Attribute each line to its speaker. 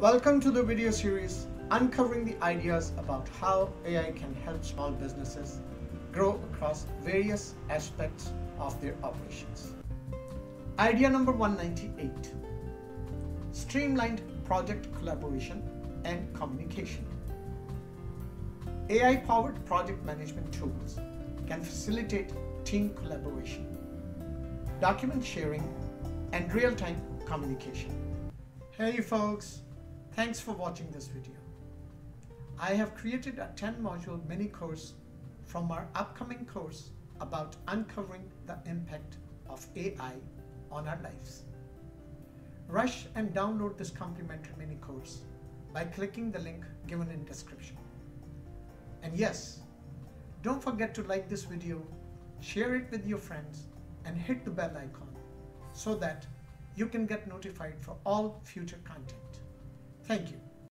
Speaker 1: Welcome to the video series uncovering the ideas about how AI can help small businesses grow across various aspects of their operations. Idea number 198 Streamlined project collaboration and communication. AI powered project management tools can facilitate team collaboration, document sharing, and real time communication. Hey folks, thanks for watching this video. I have created a 10 module mini course from our upcoming course about uncovering the impact of AI on our lives. Rush and download this complimentary mini course by clicking the link given in description. And yes, don't forget to like this video, share it with your friends and hit the bell icon so that you can get notified for all future content. Thank you.